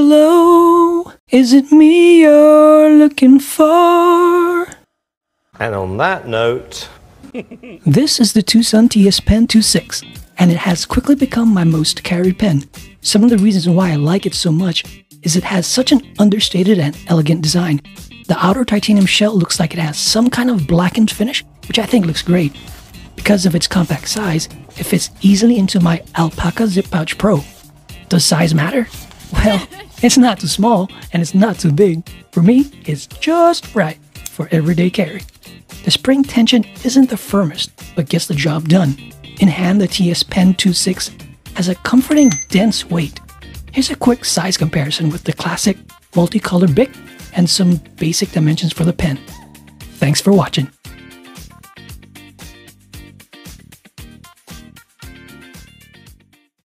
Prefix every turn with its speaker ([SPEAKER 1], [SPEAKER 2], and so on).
[SPEAKER 1] Hello, is it me you're looking for?
[SPEAKER 2] And on that note,
[SPEAKER 1] This is the TwoSun TS Pen 26, and it has quickly become my most carried pen. Some of the reasons why I like it so much is it has such an understated and elegant design. The outer titanium shell looks like it has some kind of blackened finish, which I think looks great. Because of its compact size, it fits easily into my Alpaka Zip Pouch Pro. Does size matter? Well, it's not too small and it's not too big. For me, it's just right for everyday carry. The spring tension isn't the firmest, but gets the job done. In hand, the TS Pen 26 has a comforting, dense weight. Here's a quick size comparison with the classic multicolored Bic and some basic dimensions for the pen. Thanks for watching.